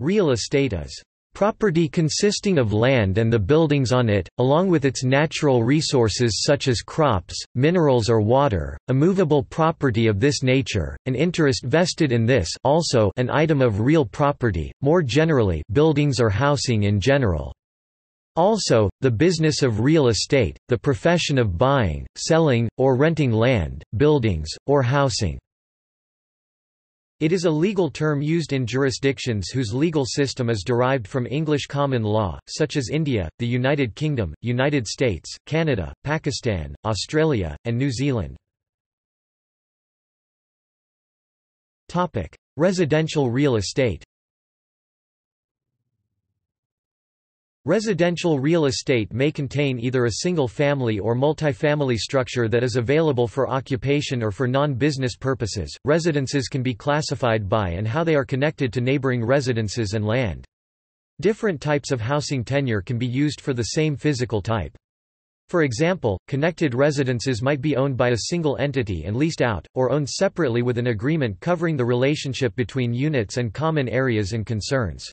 Real estate is Property consisting of land and the buildings on it, along with its natural resources such as crops, minerals or water, a movable property of this nature, an interest vested in this also an item of real property, more generally buildings or housing in general. Also, the business of real estate, the profession of buying, selling, or renting land, buildings, or housing. It is a legal term used in jurisdictions whose legal system is derived from English common law, such as India, the United Kingdom, United States, Canada, Pakistan, Australia, and New Zealand. Residential real estate Residential real estate may contain either a single-family or multifamily structure that is available for occupation or for non-business purposes. Residences can be classified by and how they are connected to neighboring residences and land. Different types of housing tenure can be used for the same physical type. For example, connected residences might be owned by a single entity and leased out, or owned separately with an agreement covering the relationship between units and common areas and concerns.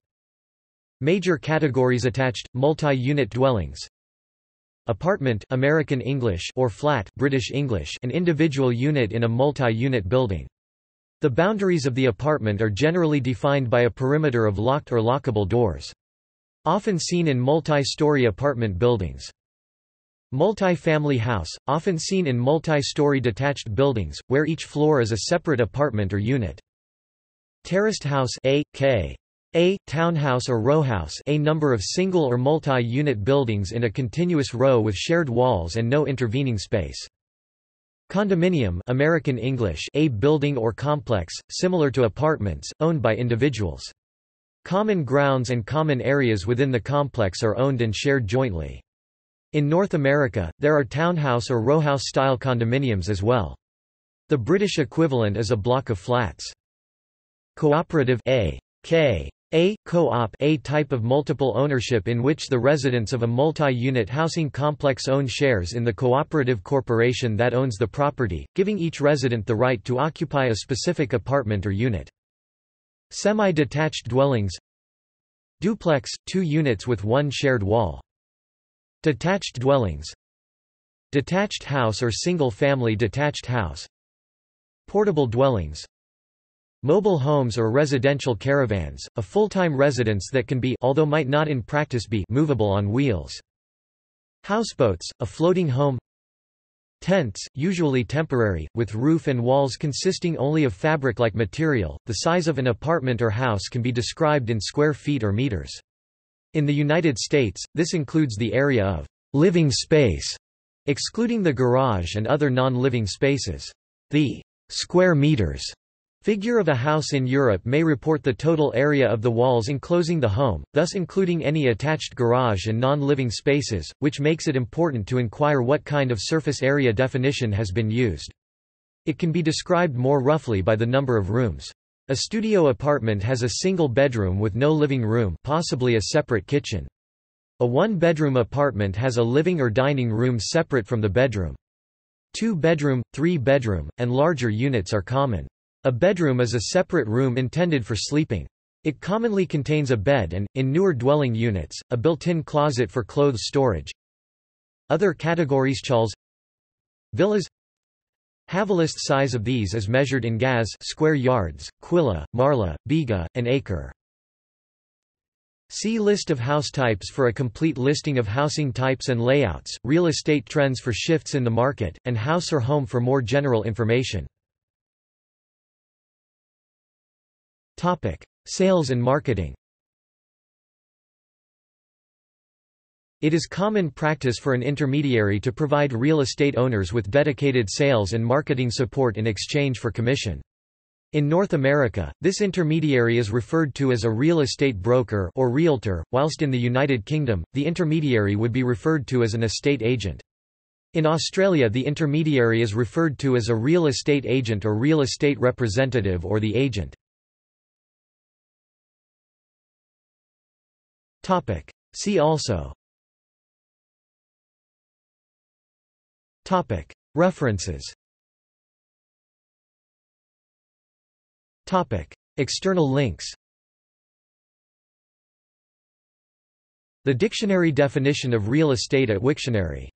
Major categories attached: multi-unit dwellings, apartment American English or flat British English, an individual unit in a multi-unit building. The boundaries of the apartment are generally defined by a perimeter of locked or lockable doors. Often seen in multi-story apartment buildings. Multi-family house, often seen in multi-story detached buildings, where each floor is a separate apartment or unit. Terraced house A, K. A townhouse or rowhouse a number of single or multi-unit buildings in a continuous row with shared walls and no intervening space. Condominium American English a building or complex, similar to apartments, owned by individuals. Common grounds and common areas within the complex are owned and shared jointly. In North America, there are townhouse or rowhouse-style condominiums as well. The British equivalent is a block of flats. Cooperative A. K. A co-op a type of multiple ownership in which the residents of a multi-unit housing complex own shares in the cooperative corporation that owns the property, giving each resident the right to occupy a specific apartment or unit. Semi-detached dwellings Duplex, two units with one shared wall. Detached dwellings Detached house or single-family detached house Portable dwellings Mobile homes or residential caravans, a full-time residence that can be although might not in practice be movable on wheels. Houseboats, a floating home Tents, usually temporary, with roof and walls consisting only of fabric-like material. The size of an apartment or house can be described in square feet or meters. In the United States, this includes the area of living space, excluding the garage and other non-living spaces. The square meters Figure of a house in Europe may report the total area of the walls enclosing the home, thus including any attached garage and non-living spaces, which makes it important to inquire what kind of surface area definition has been used. It can be described more roughly by the number of rooms. A studio apartment has a single bedroom with no living room possibly a separate kitchen. A one-bedroom apartment has a living or dining room separate from the bedroom. Two-bedroom, three-bedroom, and larger units are common. A bedroom is a separate room intended for sleeping. It commonly contains a bed and, in newer dwelling units, a built-in closet for clothes storage. Other categories Chawls Villas Havelist size of these is measured in gaz square yards, quilla, marla, biga, and acre. See list of house types for a complete listing of housing types and layouts, real estate trends for shifts in the market, and house or home for more general information. Topic: Sales and marketing. It is common practice for an intermediary to provide real estate owners with dedicated sales and marketing support in exchange for commission. In North America, this intermediary is referred to as a real estate broker or realtor, whilst in the United Kingdom, the intermediary would be referred to as an estate agent. In Australia the intermediary is referred to as a real estate agent or real estate representative or the agent. Topic. See also Topic. References Topic. External links The dictionary definition of real estate at Wiktionary